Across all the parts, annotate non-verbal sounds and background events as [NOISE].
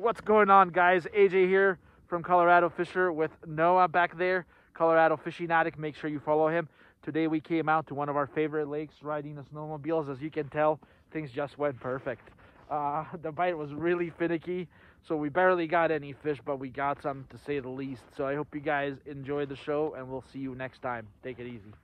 What's going on, guys? AJ here from Colorado Fisher with Noah back there. Colorado Fishing Addict. Make sure you follow him. Today we came out to one of our favorite lakes riding the snowmobiles. As you can tell, things just went perfect. Uh, [LAUGHS] the bite was really finicky, so we barely got any fish, but we got some to say the least. So I hope you guys enjoy the show, and we'll see you next time. Take it easy.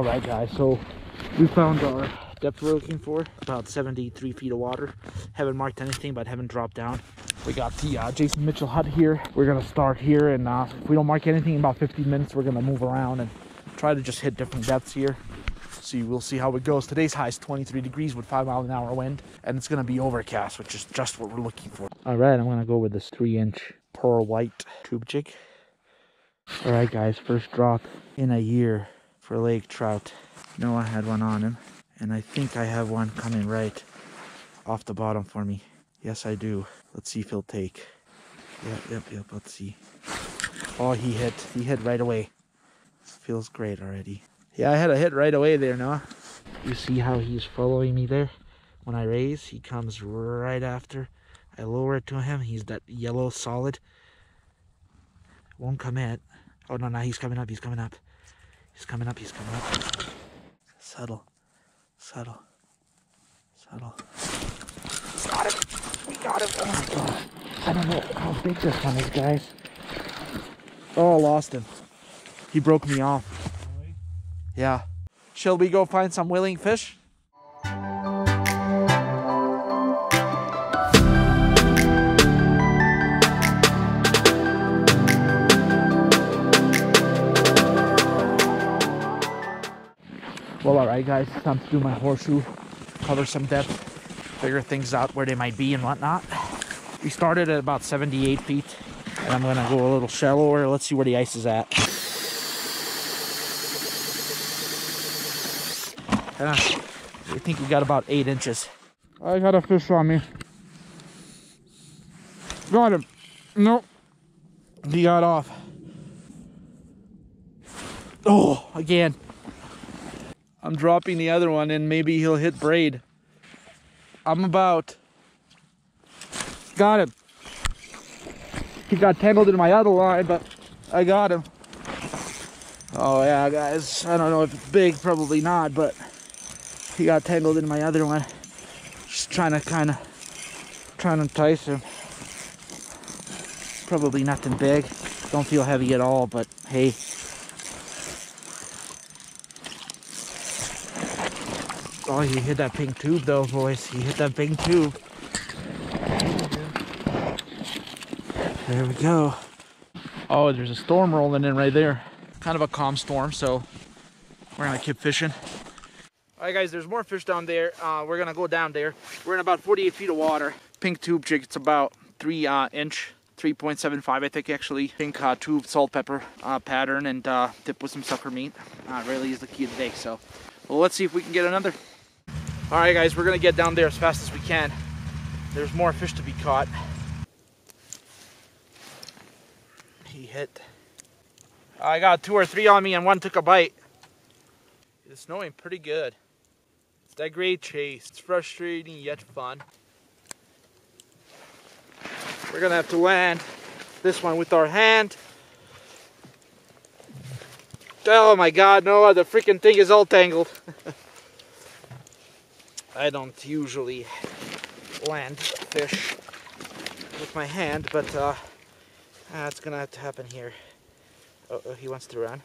All right, guys. So we found our depth we're looking for, about 73 feet of water. Haven't marked anything, but haven't dropped down. We got the uh, Jason Mitchell hut here. We're gonna start here, and uh, if we don't mark anything in about 15 minutes, we're gonna move around and try to just hit different depths here. See, we'll see how it goes. Today's high is 23 degrees with five mile an hour wind, and it's gonna be overcast, which is just what we're looking for. All right, I'm gonna go with this three inch pearl white tube jig. All right, guys, first drop in a year for lake trout. Noah had one on him, and I think I have one coming right off the bottom for me. Yes, I do. Let's see if he'll take. Yep, yep, yep. Let's see. Oh, he hit. He hit right away. Feels great already. Yeah, I had a hit right away there, Noah. You see how he's following me there? When I raise, he comes right after. I lower it to him. He's that yellow solid. Won't commit. Oh, no, no, he's coming up. He's coming up. He's coming up. He's coming up. Settle. Settle. Settle. Got him. We got him. Oh my god. I don't know how big this one is, guys. Oh, lost him. He broke me off. Yeah. Shall we go find some willing fish? Well, alright guys, it's time to do my horseshoe, cover some depth, figure things out where they might be and whatnot. We started at about 78 feet, and I'm gonna go a little shallower. Let's see where the ice is at. Uh, I think we got about eight inches. I got a fish on me. Got him. Nope. He got off. Oh, again. I'm dropping the other one and maybe he'll hit braid. I'm about. Got him. He got tangled in my other line, but I got him. Oh yeah, guys. I don't know if it's big, probably not, but he got tangled in my other one. Just trying to kind of trying to entice him. Probably nothing big. Don't feel heavy at all, but hey. Oh, he hit that pink tube though, boys. He hit that pink tube. There we go. Oh, there's a storm rolling in right there. Kind of a calm storm, so we're gonna keep fishing. All right, guys, there's more fish down there. Uh, we're gonna go down there. We're in about 48 feet of water. Pink tube jig, it's about three uh, inch, 3.75, I think actually. Pink uh, tube salt pepper uh, pattern and uh, tip with some sucker meat. Uh, really is the key today. So, well, let's see if we can get another. All right, guys, we're gonna get down there as fast as we can. There's more fish to be caught. He hit. I got two or three on me and one took a bite. It's snowing pretty good. It's that great chase. It's frustrating yet fun. We're gonna have to land this one with our hand. Oh my god, no, the freaking thing is all tangled. [LAUGHS] I don't usually land fish with my hand, but uh, that's gonna have to happen here. Uh oh, he wants to run.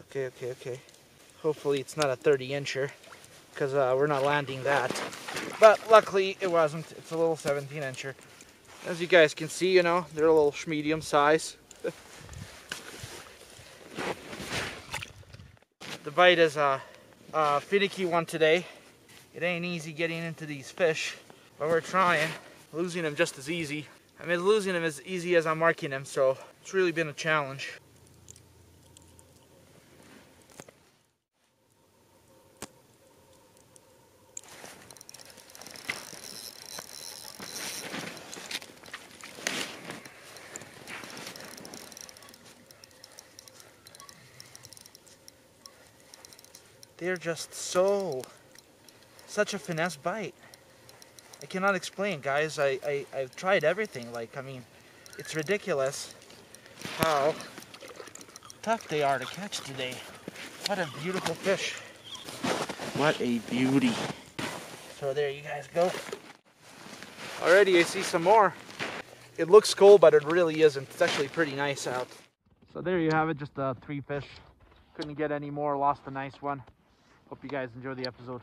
Okay, okay, okay. Hopefully it's not a 30 incher, because uh, we're not landing that. But luckily it wasn't. It's a little 17 incher. As you guys can see, you know, they're a little medium size. [LAUGHS] the bite is a, a finicky one today. It ain't easy getting into these fish, but we're trying. Losing them just as easy. I mean, losing them as easy as I'm marking them, so it's really been a challenge. They're just so, such a finesse bite. I cannot explain, guys. I, I, I've tried everything. Like, I mean, it's ridiculous how tough they are to catch today. What a beautiful fish. What a beauty. So there you guys go. Already I see some more. It looks cold, but it really isn't. It's actually pretty nice out. So there you have it, just uh, three fish. Couldn't get any more, lost a nice one. Hope you guys enjoy the episode.